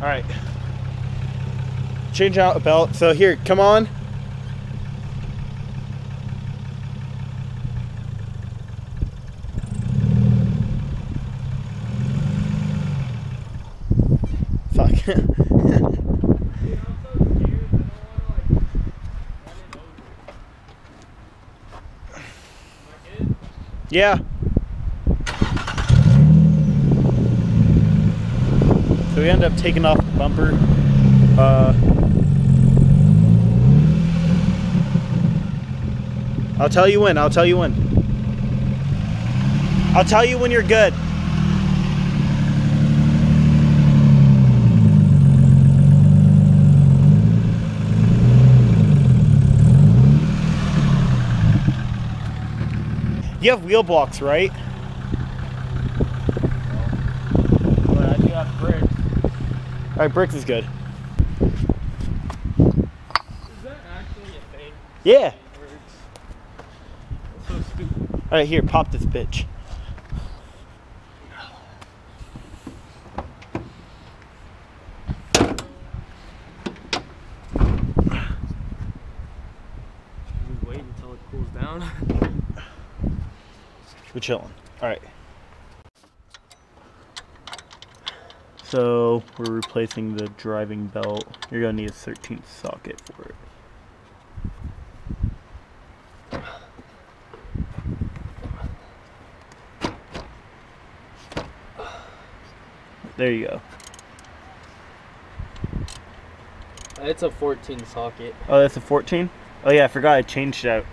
All right. Change out a belt. So here, come on. Fuck. yeah. We end up taking off the bumper. Uh, I'll tell you when. I'll tell you when. I'll tell you when you're good. You have wheel blocks, right? But I do have bricks. All right, bricks is good. Is that actually a thing? Yeah. So stupid. All right, here, pop this bitch. Wait until it cools down. We're chilling. All right. So we're replacing the driving belt. You're gonna need a 13th socket for it. There you go. It's a 14 socket. Oh, that's a 14? Oh yeah, I forgot I changed it out.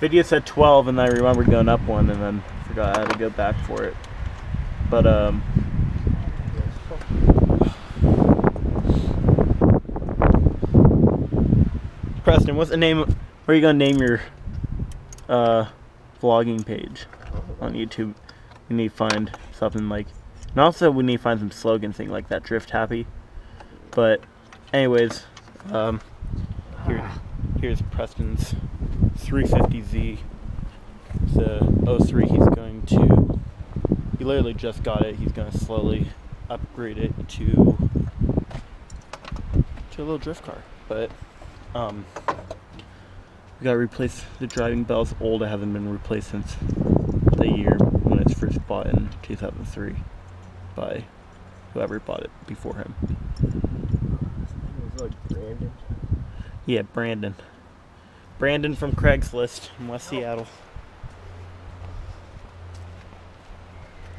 Video said 12 and I remembered going up one and then forgot I had to go back for it. But um Preston, what's the name where are you gonna name your uh vlogging page on YouTube? We need to find something like and also we need to find some slogan thing like that drift happy. But anyways, um here here's Preston's 350Z. The 03 he's going to he literally just got it. He's to slowly upgrade it to to a little drift car. But um we got to replace the driving belts old. It haven't been replaced since the year when it's first bought in 2003 by whoever bought it before him. Like Brandon. Yeah, Brandon. Brandon from Craigslist in West Seattle.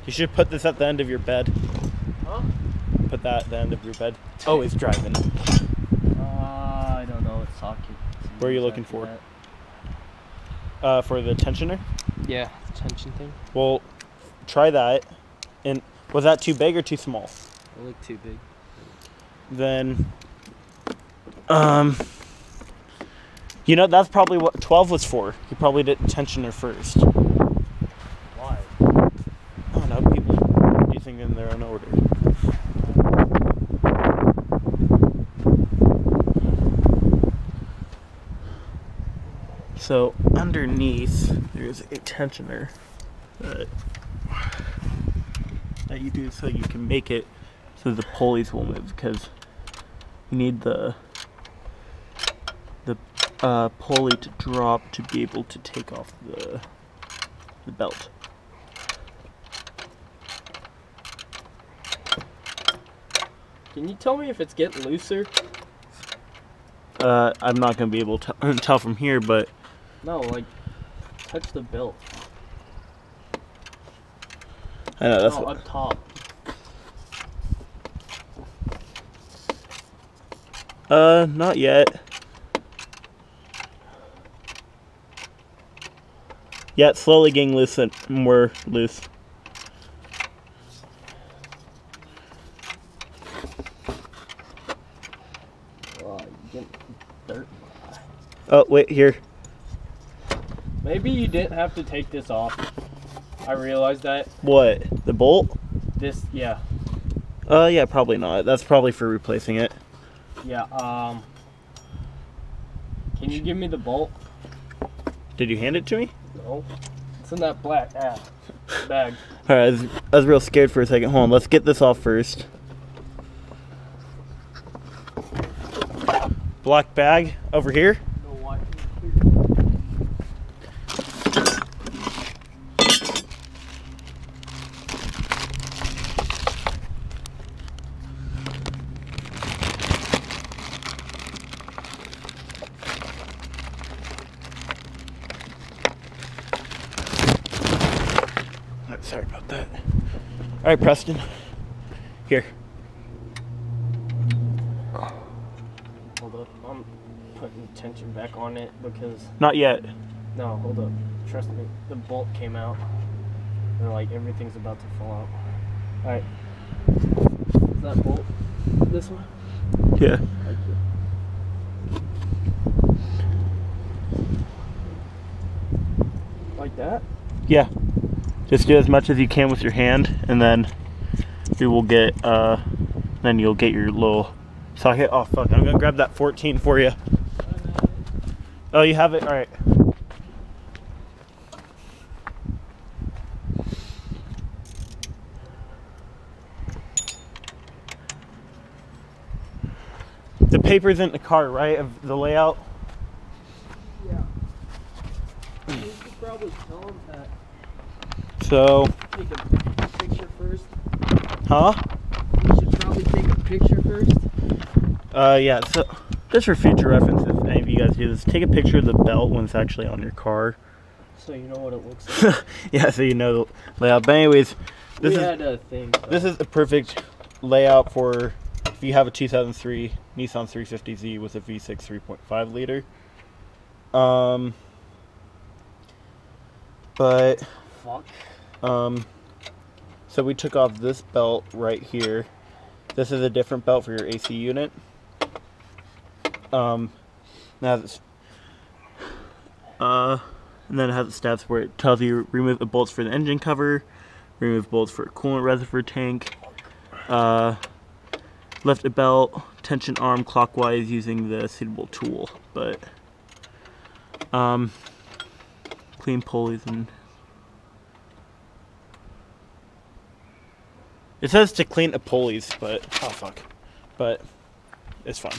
You should put this at the end of your bed. Huh? Put that at the end of your bed. Oh, it's driving. Uh, I don't know what socket. Where are you looking for? Uh, for the tensioner? Yeah, the tension thing. Well, try that. And was that too big or too small? It looked too big. Then, um, you know that's probably what 12 was for. You probably did tensioner first. Why? I don't know. People do things in their own order. So underneath there's a tensioner that, that you do so you can make it so the pulleys will move because you need the the uh, pulley to drop to be able to take off the the belt. Can you tell me if it's getting looser? Uh, I'm not gonna be able to tell from here, but No, like touch the belt. I know that's no, what, up top. uh not yet. Yeah, it's slowly getting loose and more loose. Oh, you getting dirt. Oh wait, here. Maybe you didn't have to take this off. I realized that. What? The bolt? This, yeah, Uh, yeah, probably not. That's probably for replacing it. yeah. Um, can you give me the bolt? Did you hand it to me? No, it's in that black ah, bag. All right, I was, I was real scared for a second. Hold on, let's get this off first. black bag over here. No white. Oh, sorry about that. All right, Preston. Here. Hold up. I'm putting tension back on it because Not yet. no, hold up. Trust me, the bolt came out. They're like everything's about to fall out. Alright. Is that bolt? This one? Yeah. Like that? Yeah. Just do as much as you can with your hand, and then you will get. Uh, then you'll get your little socket. Oh fuck! I'm gonna grab that 14 for you. Oh, you have it. All right. The paper's in the car, right? Of the layout. Yeah. You should probably tell him that. So, Take a picture first. huh? You should probably take a picture first. Uh, yeah. So, just for future reference, if any of you guys do this, take a picture of the belt when it's actually on your car. So you know what it looks like. yeah, so you know the layout. But anyways, this we is thing. so- this is a perfect layout for if you have a 2003 Nissan 350Z with a V6 3.5 liter. Um, but Fuck. Um, so we took off this belt right here. This is a different belt for your AC unit. Um, now this, uh, and then it has the steps where it tells you remove the bolts for the engine cover, remove bolts for coolant reservoir tank, uh, lift a belt, tension arm clockwise using the suitable tool, but um, clean pulleys and It says to clean the pulleys, but oh fuck, but it's fine.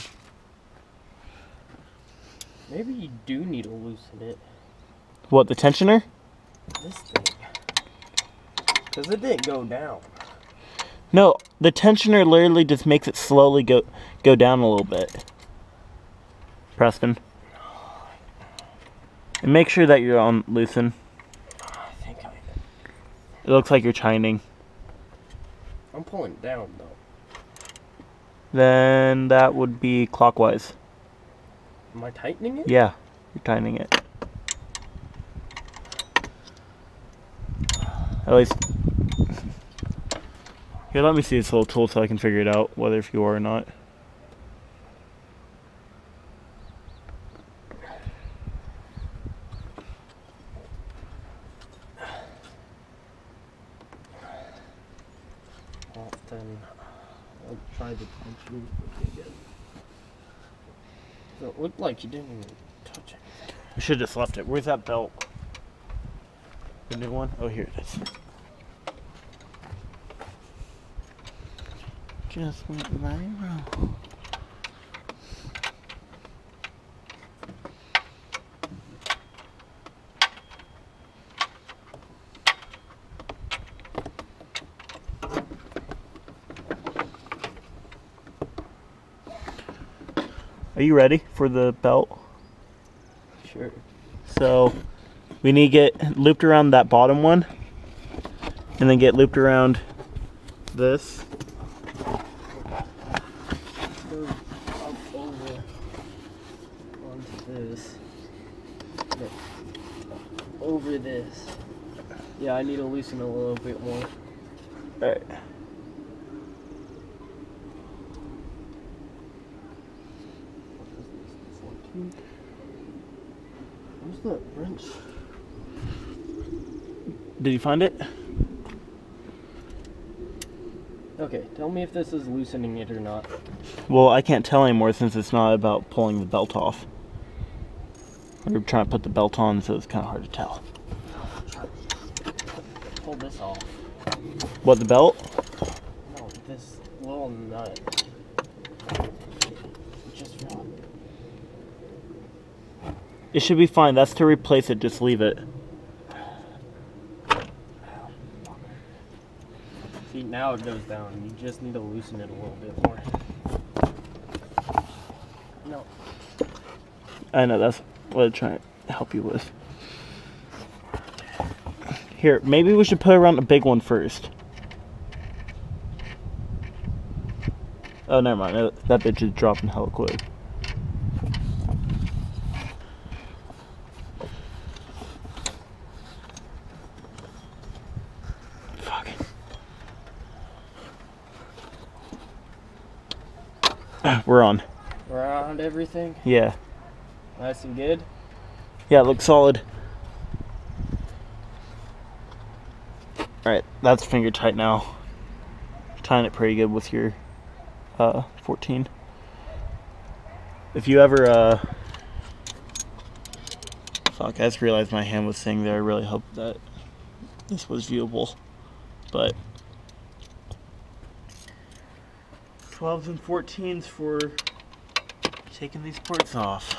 Maybe you do need to loosen it. What the tensioner? This thing. Because it didn't go down. No, the tensioner literally just makes it slowly go go down a little bit. Preston, and make sure that you're on loosen. I think I. It looks like you're chining. I'm pulling down though. Then that would be clockwise. Am I tightening it? Yeah, you're tightening it. At least. Here, let me see this little tool so I can figure it out whether if you are or not. Well, then I'll try the tension again. So it looked like you didn't even touch it. I should have just left it. Where's that belt? The new one? Oh, here it is. Just went viral. Are you ready for the belt? Sure. So we need to get looped around that bottom one and then get looped around this. Over this. Over this. Yeah, I need to loosen a little bit more. Alright. Where's that wrench? Did you find it? Okay, tell me if this is loosening it or not. Well, I can't tell anymore since it's not about pulling the belt off. We're trying to put the belt on, so it's kind of hard to tell. Pull this off. What, the belt? No, this little nut. Just drop. It should be fine. That's to replace it. Just leave it. See, now it goes down. You just need to loosen it a little bit more. No. I know that's what I'm trying to help you with. Here, maybe we should put around the big one first. Oh, never mind. That- That bitch is dropping hella quick. We're on. Around everything. Yeah. Nice and good. Yeah, it looks solid. Alright, that's finger tight now. Tying it pretty good with your uh, 14. If you ever, uh. Fuck, I just realized my hand was saying there. I really hope that this was viewable. But. 12s and 14s for taking these parts off.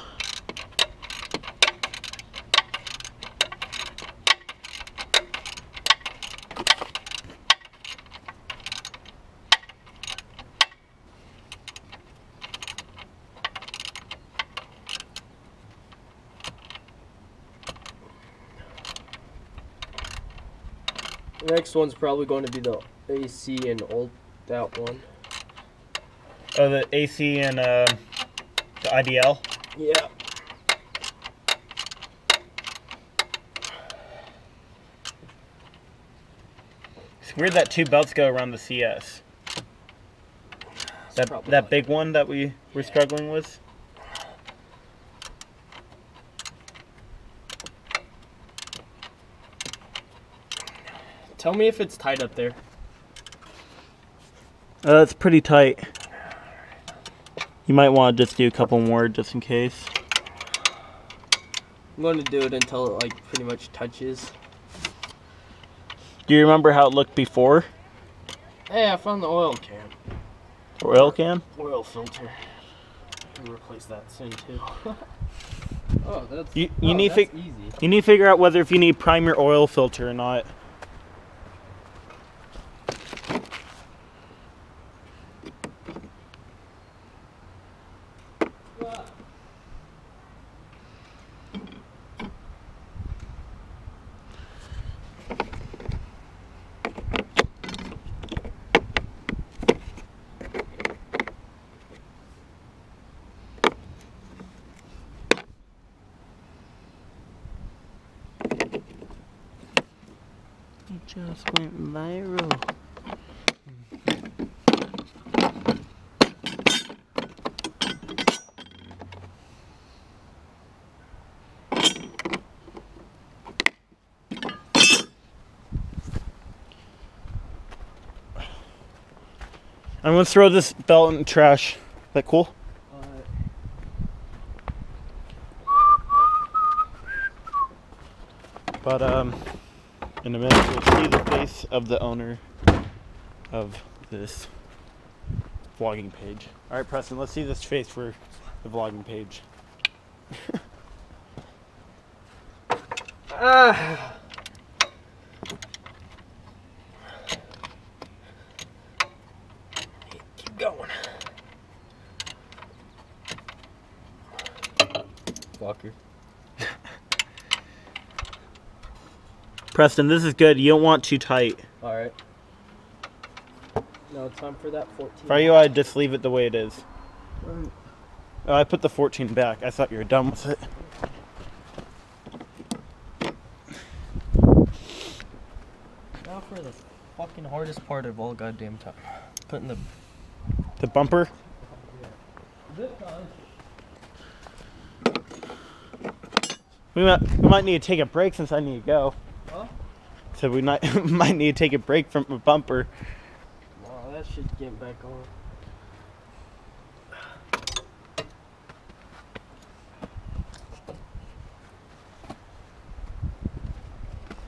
Next one's probably going to be the AC and old that one. Oh, the AC and uh, the IDL. Yeah. It's weird that two belts go around the CS. That that big one that we were struggling with. Tell me if it's tight up there. Uh, it's pretty tight. You might want to just do a couple more just in case. I'm going to do it until it like pretty much touches. Do you remember how it looked before? Hey, I found the oil can. Oil can? Oil filter. Replace that soon too. oh, that's You- you oh, need that's easy. You need to figure out whether if you need prime your oil filter or not. It just went viral. I'm gonna throw this belt in the trash. Is That cool? But um, in a minute we'll see the face of the owner of this vlogging page. All right, Preston, let's see this face for the vlogging page. Ah. Preston, this is good. You don't want too tight. Alright. Now it's time for that 14. If I were you, I'd just leave it the way it is. Right. Oh, I put the 14 back. I thought you were done with it. Now for the fucking hardest part of all goddamn time. Putting the The bumper. zip on. We might, we might need to take a break since I need to go. Huh? So we might might need to take a break from a bumper. Oh, that should get back on.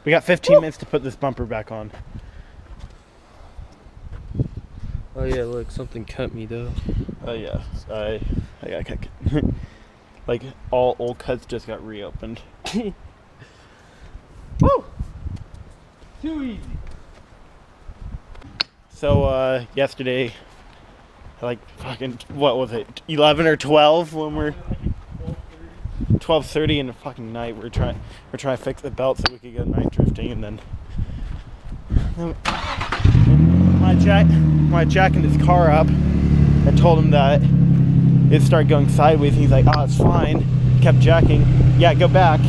We got 15 minutes to put this bumper back on. Oh yeah, look, something cut me though. Oh yeah, I I got cut. Like all old cuts just got reopened. Woo! Too easy. So uh yesterday like fucking what was it? 11 or 12 when we're 12:30 in the fucking night we're trying we're trying to fix the belt so we could go night drifting and then then my jack my jacking his car up I told him that it started going sideways he's like oh it's fine kept jacking yeah go back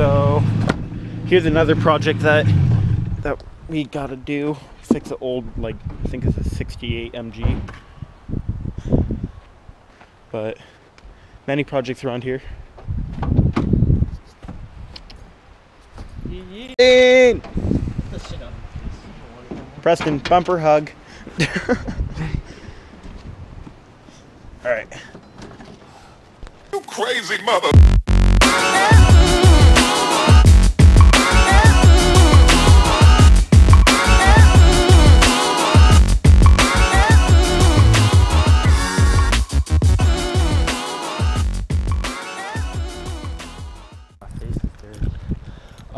So here's another project that that we gotta do. Fix the old like I think it's a 68 MG. But many projects around here. In! Preston, bumper hug. All right. You crazy mother.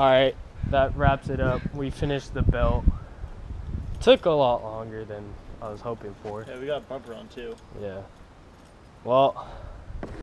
Alright, that wraps it up. We finished the belt. Took a lot longer than I was hoping for. Yeah, we got a bumper on too. Yeah. Well,